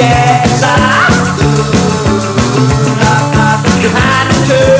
yes, I do. I, it too.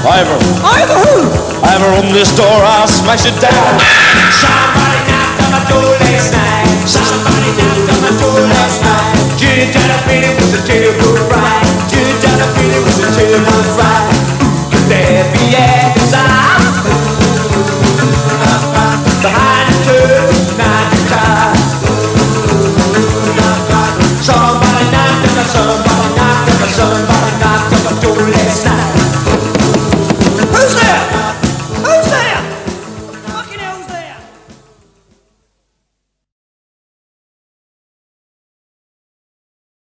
Ivor. Ivor who? Ivor on this door, I'll smash it down. Somebody knocked on my door last night. Somebody knocked on my door last night. Judy Delapini was a terrible fright. Judy Delapini was a terrible fright. Could there be